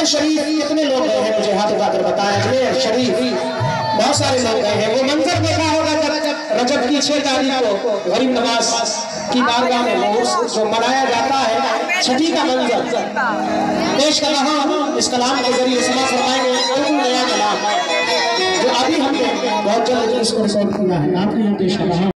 अजमेर शरीफ कितने लोग गए हैं मुझे हाथ उठाकर बताया अजमेर शरीफ। बहुत सारे लोग गए हैं। वो मंजर देखा होगा जब रजब की छह तारीख को गरीब नवाज़ की बारगाह में जो मनाया जाता है, छठी का मंजर। पेश कर रहा हूँ, इस कलाम के ज़रिए समा फरमाएँगे कोई नया कलाम जो अभी हमने बहुत जल्द इसको रिकॉर्ड किया है आपके लिए पेश कर रहा